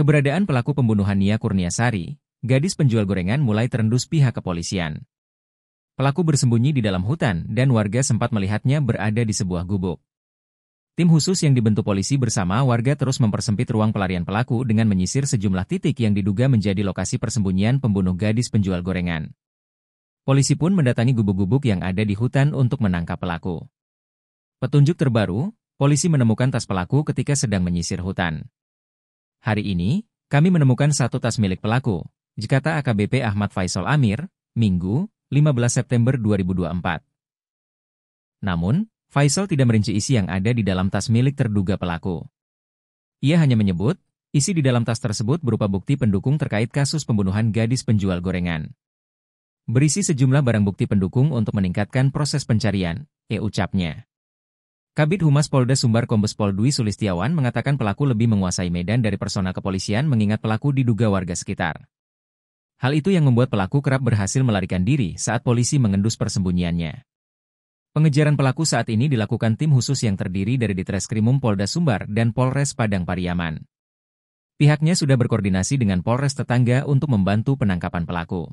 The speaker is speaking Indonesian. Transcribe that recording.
Keberadaan pelaku pembunuhan Nia Kurniasari, gadis penjual gorengan mulai terendus pihak kepolisian. Pelaku bersembunyi di dalam hutan dan warga sempat melihatnya berada di sebuah gubuk. Tim khusus yang dibentuk polisi bersama warga terus mempersempit ruang pelarian pelaku dengan menyisir sejumlah titik yang diduga menjadi lokasi persembunyian pembunuh gadis penjual gorengan. Polisi pun mendatangi gubuk-gubuk yang ada di hutan untuk menangkap pelaku. Petunjuk terbaru, polisi menemukan tas pelaku ketika sedang menyisir hutan. Hari ini, kami menemukan satu tas milik pelaku, Jekata AKBP Ahmad Faisal Amir, Minggu, 15 September 2024. Namun, Faisal tidak merinci isi yang ada di dalam tas milik terduga pelaku. Ia hanya menyebut, isi di dalam tas tersebut berupa bukti pendukung terkait kasus pembunuhan gadis penjual gorengan. Berisi sejumlah barang bukti pendukung untuk meningkatkan proses pencarian, e ucapnya. Kabit Humas Polda Sumbar Kombes Pol Dwi Sulistiawan mengatakan pelaku lebih menguasai medan dari personal kepolisian mengingat pelaku diduga warga sekitar. Hal itu yang membuat pelaku kerap berhasil melarikan diri saat polisi mengendus persembunyiannya. Pengejaran pelaku saat ini dilakukan tim khusus yang terdiri dari Ditreskrimum Polda Sumbar dan Polres Padang Pariaman. Pihaknya sudah berkoordinasi dengan Polres tetangga untuk membantu penangkapan pelaku.